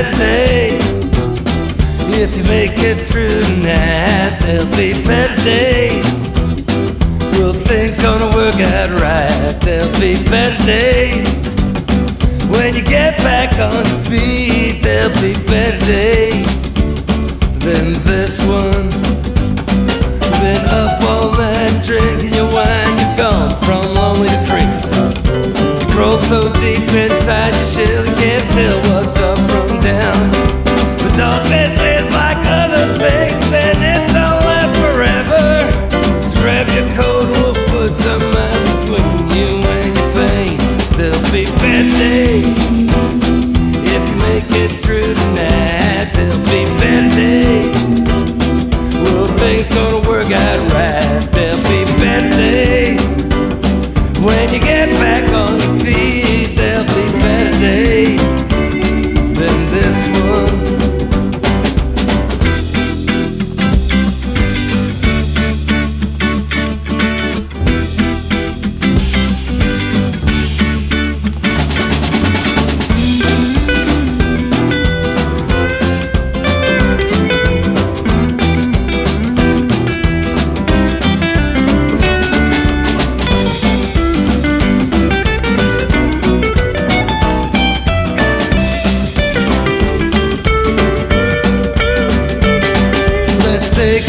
brighter days. If you make it through tonight, there'll be better days. Well, things gonna work out right. There'll be better days. When you get back on your feet, there'll be better days than this one. Been up all night drinking your wine. You've gone from lonely to drinks. Drove so deep in inside your shell, you can't tell what's up from down. The darkness.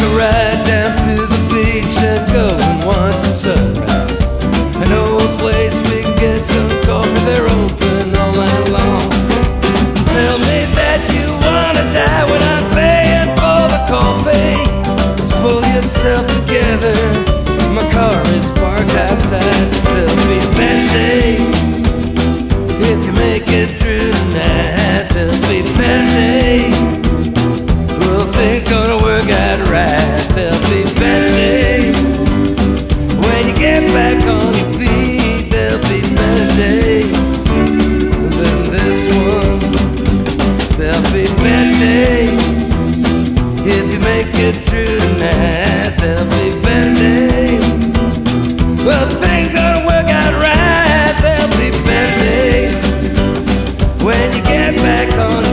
a ride down to the beach and go and watch the sun. there'll be better days. When you get back on your feet, there'll be better days than this one. There'll be better days if you make it through. There'll be better days. Well, things gonna work out right. There'll be better days when you get back on.